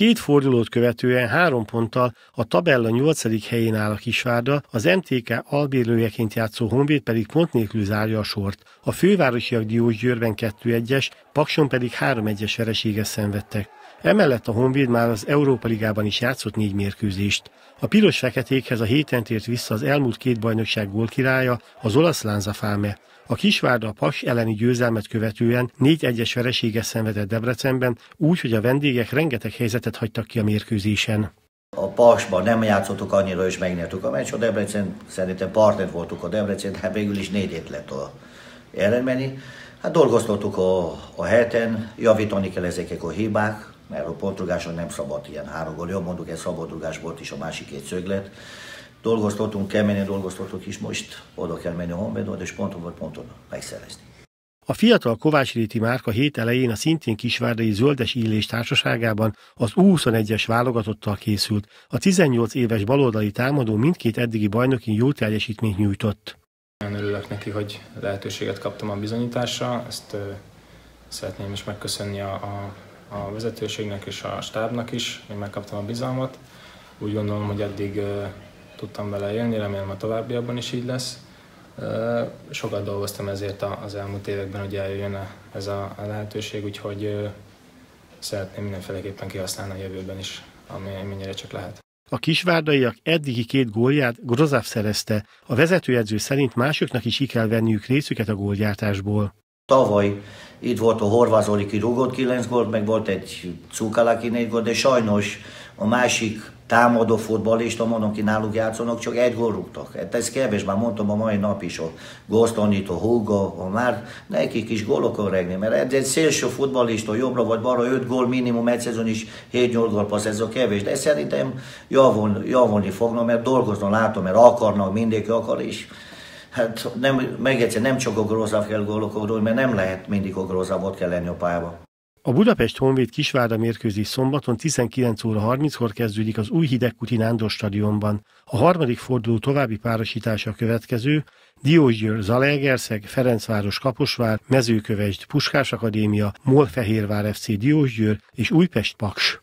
Két fordulót követően három ponttal a tabella nyolcadik helyén áll a Kisvárda, az MTK albérlőjeként játszó Honvéd pedig pont nélkül zárja a sort. A fővárosiak Diós Győrben 2-1-es, Pakson pedig 3-1-es vereséget szenvedtek. Emellett a Honvéd már az Európa Ligában is játszott négy mérkőzést. A piros-feketékhez a héten tért vissza az elmúlt két bajnokság gólkirálya, az olasz Lánza Fáme. A Kisvárda a Pas elleni győzelmet követően 4-1-es vereséget szenvedett Debrecenben, úgy, hogy a vendégek rengeteg helyzetet hagytak ki a mérkőzésen. A Pasban nem játszottuk annyira, és megnyertük a meccs. A Debrecen szerintem partner voltuk a Debrecen, hát végül is négyét lett a eredményi. Hát dolgoztattuk a, a heten, javítani kell ezekek a hibák, mert a pontrugáson nem szabad ilyen három gól. Jobb mondjuk egy szabadrugás volt is a másik két szöglet. Dolgoztatunk, keményen dolgoztatunk is, most oda kell menni a Honvédon, és ponton vagy ponton megszerezni. A fiatal Kovács Réti Márka hét elején a szintén kisvárdai Zöldes Illés társaságában az U21-es válogatottal készült. A 18 éves baloldali támadó mindkét eddigi bajnokin jó teljesítményt nyújtott. Nagyon örülök neki, hogy lehetőséget kaptam a bizonyításra. Ezt ö, szeretném is megköszönni a, a a vezetőségnek és a stábnak is, hogy megkaptam a bizalmat. Úgy gondolom, hogy eddig tudtam vele élni, remélem a továbbiakban is így lesz. Uh, sokat dolgoztam ezért az elmúlt években, hogy eljöjjön ez a, lehetőség, úgyhogy uh, szeretném mindenféleképpen kihasználni a jövőben is, amennyire csak lehet. A kisvárdaiak eddigi két gólját Grozav szerezte, a vezetőedző szerint másoknak is ki kell venniük részüket a gólgyártásból. Tavaly itt volt a Horváth Zoli, ki rúgott 9 gólt, meg volt egy Cukalaki 4 gólt, de sajnos a másik támadó futballista, mondom ki náluk játszanak, csak egy gól rúgtak. Hát ez kevés, már mondtam a mai nap is, a Gostonit, a Hugo, a már nekik is gólokon regni, mert ez egy szélső futballista, jobbra vagy balra, 5 gól minimum, egy szezon is 7-8 gól passz, ez a kevés, de szerintem javul, javulni fognak, mert dolgoznak, látom, mert akarnak, mindenki akar is hát nem, meg egyszer nem csak a Grozav kell gólokról, mert nem lehet mindig a Grozavot kell lenni a pályában. A Budapest Honvéd Kisvárda mérkőzés szombaton 19 óra 30-kor kezdődik az új Hidegkuti Nándor stadionban. A harmadik forduló további párosítása következő, Diósgyőr, Zalaegerszeg, Ferencváros, Kaposvár, Mezőkövesd, Puskás Akadémia, Molfehérvár FC Diósgyőr és Újpest Paks.